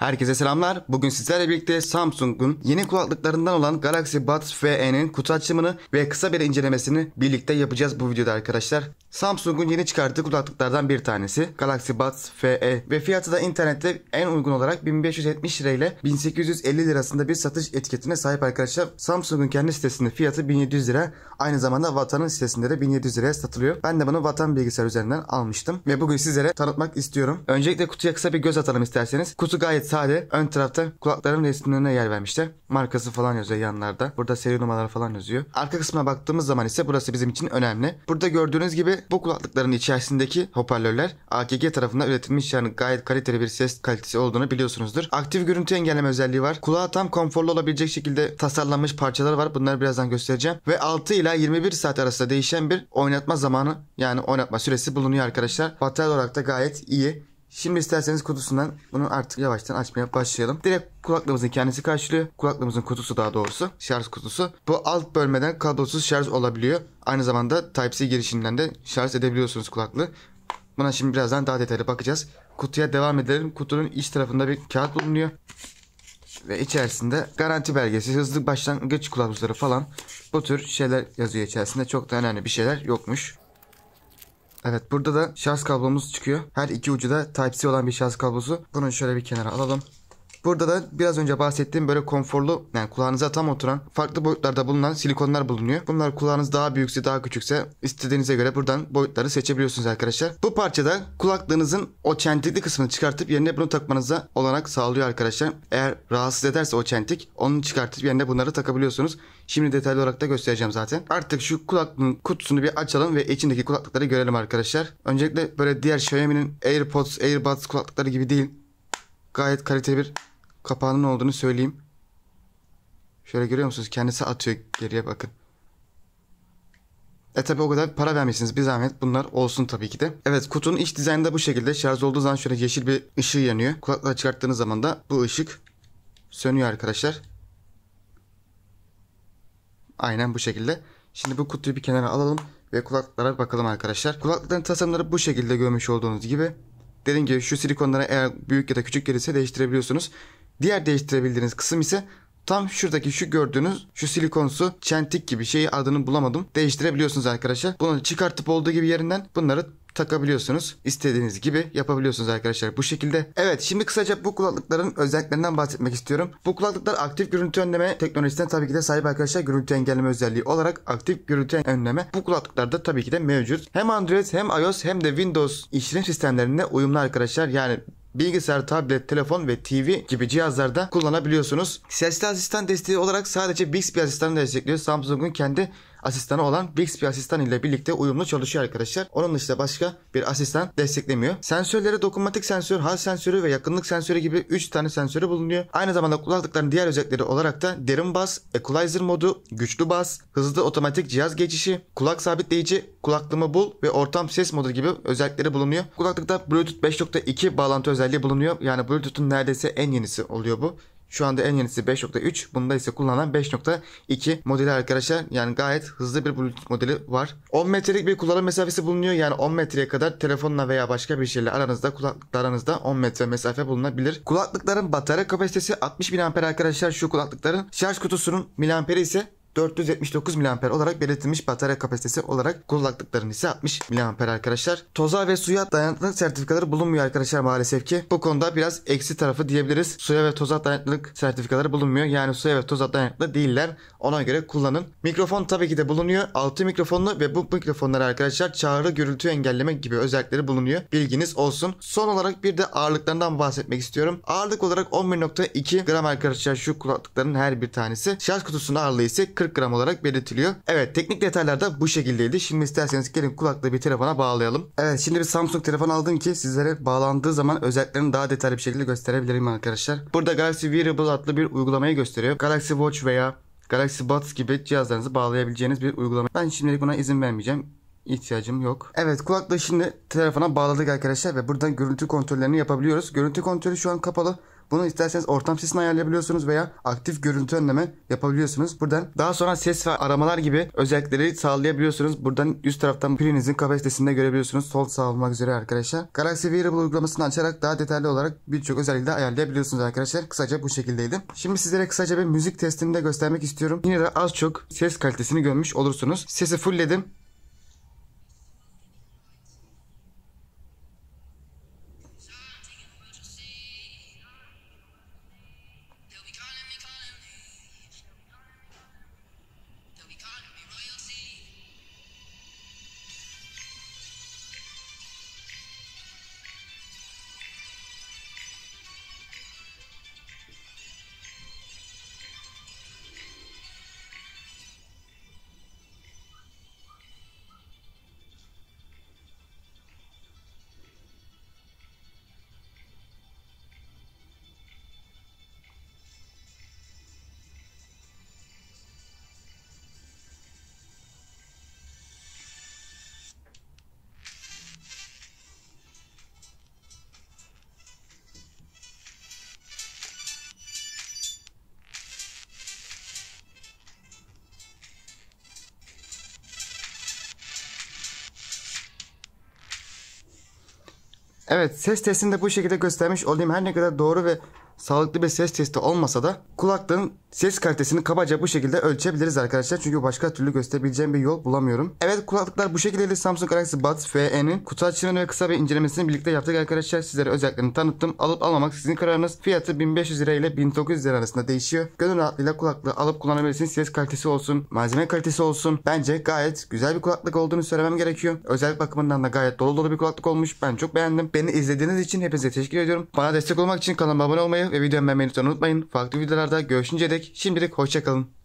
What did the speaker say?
Herkese selamlar. Bugün sizlerle birlikte Samsung'un yeni kulaklıklarından olan Galaxy Buds FE'nin kutu açımını ve kısa bir incelemesini birlikte yapacağız bu videoda arkadaşlar. Samsung'un yeni çıkarttığı kulaklıklardan bir tanesi Galaxy Buds FE ve fiyatı da internette en uygun olarak 1570 lira ile 1850 lirasında bir satış etiketine sahip arkadaşlar. Samsung'un kendi sitesinde fiyatı 1700 lira. Aynı zamanda Vatan'ın sitesinde de 1700 liraya satılıyor. Ben de bunu Vatan bilgisayar üzerinden almıştım ve bugün sizlere tanıtmak istiyorum. Öncelikle kutuya kısa bir göz atalım isterseniz. Kutu gayet sade. Ön tarafta kulakların resimlerine yer vermişler. Markası falan yazıyor yanlarda. Burada seri numaraları falan yazıyor. Arka kısmına baktığımız zaman ise burası bizim için önemli. Burada gördüğünüz gibi bu kulaklıkların içerisindeki hoparlörler AKG tarafından üretilmiş yani gayet kaliteli bir ses kalitesi olduğunu biliyorsunuzdur. Aktif görüntü engelleme özelliği var. Kulağa tam konforlu olabilecek şekilde tasarlanmış parçalar var. Bunları birazdan göstereceğim. Ve 6 ila 21 saat arasında değişen bir oynatma zamanı yani oynatma süresi bulunuyor arkadaşlar. Batarya olarak da gayet iyi. Şimdi isterseniz kutusundan bunu artık yavaştan açmaya başlayalım. Direkt kulaklığımızın kendisi karşılıyor. Kulaklığımızın kutusu daha doğrusu. Şarj kutusu. Bu alt bölmeden kablosuz şarj olabiliyor. Aynı zamanda Type-C girişinden de şarj edebiliyorsunuz kulaklığı. Buna şimdi birazdan daha detaylı bakacağız. Kutuya devam edelim. Kutunun iç tarafında bir kağıt bulunuyor. Ve içerisinde garanti belgesi, hızlı başlangıç kılavuzları falan bu tür şeyler yazıyor içerisinde. Çok da önemli bir şeyler yokmuş. Evet burada da şarj kablomuz çıkıyor. Her iki ucu da Type-C olan bir şarj kablosu. Bunu şöyle bir kenara alalım. Burada da biraz önce bahsettiğim böyle konforlu yani kulağınıza tam oturan farklı boyutlarda bulunan silikonlar bulunuyor. Bunlar kulağınız daha büyükse daha küçükse istediğinize göre buradan boyutları seçebiliyorsunuz arkadaşlar. Bu parçada kulaklığınızın o çentikli kısmını çıkartıp yerine bunu takmanıza olanak sağlıyor arkadaşlar. Eğer rahatsız ederse o çentik onu çıkartıp yerine bunları takabiliyorsunuz. Şimdi detaylı olarak da göstereceğim zaten. Artık şu kulaklığın kutusunu bir açalım ve içindeki kulaklıkları görelim arkadaşlar. Öncelikle böyle diğer Xiaomi'nin AirPods, AirBuds kulaklıkları gibi değil. Gayet kaliteli bir kapağının olduğunu söyleyeyim. Şöyle görüyor musunuz? Kendisi atıyor geriye bakın. E tabi o kadar para vermişsiniz. Bir zahmet bunlar olsun tabii ki de. Evet kutunun iç dizaynı da bu şekilde. Şarj olduğu zaman şöyle yeşil bir ışığı yanıyor. Kulaklığı çıkarttığınız zaman da bu ışık sönüyor arkadaşlar. Aynen bu şekilde. Şimdi bu kutuyu bir kenara alalım ve kulaklıklara bakalım arkadaşlar. Kulaklıkların tasarımları bu şekilde görmüş olduğunuz gibi. Dediğim gibi şu silikonları eğer büyük ya da küçük gelirse değiştirebiliyorsunuz. Diğer değiştirebildiğiniz kısım ise tam şuradaki şu gördüğünüz şu silikonsu çentik gibi şeyi adını bulamadım. Değiştirebiliyorsunuz arkadaşlar. Bunu çıkartıp olduğu gibi yerinden bunları takabiliyorsunuz. İstediğiniz gibi yapabiliyorsunuz arkadaşlar bu şekilde. Evet şimdi kısaca bu kulaklıkların özelliklerinden bahsetmek istiyorum. Bu kulaklıklar aktif görüntü önleme teknolojisine tabii ki de sahip arkadaşlar. Görüntü engelleme özelliği olarak aktif görüntü önleme bu kulaklıklarda tabii ki de mevcut. Hem Android hem iOS hem de Windows işletim sistemlerinde uyumlu arkadaşlar. Yani bilgisayar, tablet, telefon ve TV gibi cihazlarda kullanabiliyorsunuz. Sesli asistan desteği olarak sadece Bixby asistanı destekliyor. Samsung'un kendi asistanı olan Bixby asistan ile birlikte uyumlu çalışıyor arkadaşlar. Onun dışında başka bir asistan desteklemiyor. Sensörleri dokunmatik sensör, hal sensörü ve yakınlık sensörü gibi 3 tane sensörü bulunuyor. Aynı zamanda kulaklıkların diğer özellikleri olarak da derin bas, equalizer modu, güçlü bas, hızlı otomatik cihaz geçişi, kulak sabitleyici, kulaklığımı bul ve ortam ses modu gibi özellikleri bulunuyor. Kulaklıkta Bluetooth 5.2 bağlantı özelliği bulunuyor. Yani Bluetooth'un neredeyse en yenisi oluyor bu. Şu anda en yenisi 5.3. Bunda ise kullanılan 5.2 modeli arkadaşlar. Yani gayet hızlı bir Bluetooth modeli var. 10 metrelik bir kullanım mesafesi bulunuyor. Yani 10 metreye kadar telefonla veya başka bir şeyle aranızda kulaklıklarınızda 10 metre mesafe bulunabilir. Kulaklıkların batarya kapasitesi 60 mAh arkadaşlar şu kulaklıkların. Şarj kutusunun miliamperi ise 479 mAh olarak belirtilmiş batarya kapasitesi olarak kulaklıkların ise 60 mAh arkadaşlar. Toza ve suya dayanıklılık sertifikaları bulunmuyor arkadaşlar maalesef ki. Bu konuda biraz eksi tarafı diyebiliriz. Suya ve toza dayanıklılık sertifikaları bulunmuyor. Yani suya ve toza dayanıklı değiller. Ona göre kullanın. Mikrofon tabii ki de bulunuyor. Altı mikrofonlu ve bu mikrofonlar arkadaşlar çağrı gürültü engelleme gibi özellikleri bulunuyor. Bilginiz olsun. Son olarak bir de ağırlıklarından bahsetmek istiyorum. Ağırlık olarak 11.2 gram arkadaşlar şu kulaklıkların her bir tanesi. Şarj kutusunun ağırlığı ise 40 gram olarak belirtiliyor. Evet teknik detaylar da bu şekildeydi. Şimdi isterseniz gelin kulaklığı bir telefona bağlayalım. Evet şimdi bir Samsung telefon aldım ki sizlere bağlandığı zaman özelliklerini daha detaylı bir şekilde gösterebilirim arkadaşlar. Burada Galaxy Wearable adlı bir uygulamayı gösteriyor. Galaxy Watch veya Galaxy Buds gibi cihazlarınızı bağlayabileceğiniz bir uygulama. Ben şimdilik buna izin vermeyeceğim ihtiyacım yok. Evet kulaklığı şimdi telefona bağladık arkadaşlar ve buradan görüntü kontrollerini yapabiliyoruz. Görüntü kontrolü şu an kapalı. Bunu isterseniz ortam sesini ayarlayabiliyorsunuz veya aktif görüntü önleme yapabiliyorsunuz. Buradan daha sonra ses ve aramalar gibi özellikleri sağlayabiliyorsunuz. Buradan üst taraftan pirinizin kapasitesini de görebiliyorsunuz. Sol sağ olmak üzere arkadaşlar. Galaxy Wearable uygulamasını açarak daha detaylı olarak birçok özelliği de ayarlayabiliyorsunuz arkadaşlar. Kısaca bu şekildeydi. Şimdi sizlere kısaca bir müzik testini de göstermek istiyorum. Yine de az çok ses kalitesini görmüş olursunuz. Sesi fullledim. Evet ses testini de bu şekilde göstermiş olayım. Her ne kadar doğru ve sağlıklı bir ses testi olmasa da kulaklığın ses kalitesini kabaca bu şekilde ölçebiliriz arkadaşlar. Çünkü başka türlü gösterebileceğim bir yol bulamıyorum. Evet kulaklıklar bu şekilde Samsung Galaxy Buds FE'nin kutu açılımını ve kısa bir incelemesini birlikte yaptık arkadaşlar. Sizlere özelliklerini tanıttım. Alıp almamak sizin kararınız. Fiyatı 1500 lira ile 1900 lira arasında değişiyor. Gönül rahatlığıyla kulaklığı alıp kullanabilirsiniz. Ses kalitesi olsun, malzeme kalitesi olsun. Bence gayet güzel bir kulaklık olduğunu söylemem gerekiyor. Özellik bakımından da gayet dolu dolu bir kulaklık olmuş. Ben çok beğendim. Beni izlediğiniz için hepinize teşekkür ediyorum. Bana destek olmak için kanalıma abone olmayı ve videomu beğenmeyi unutmayın. Farklı videolarda görüşünceye dek şimdilik hoşçakalın.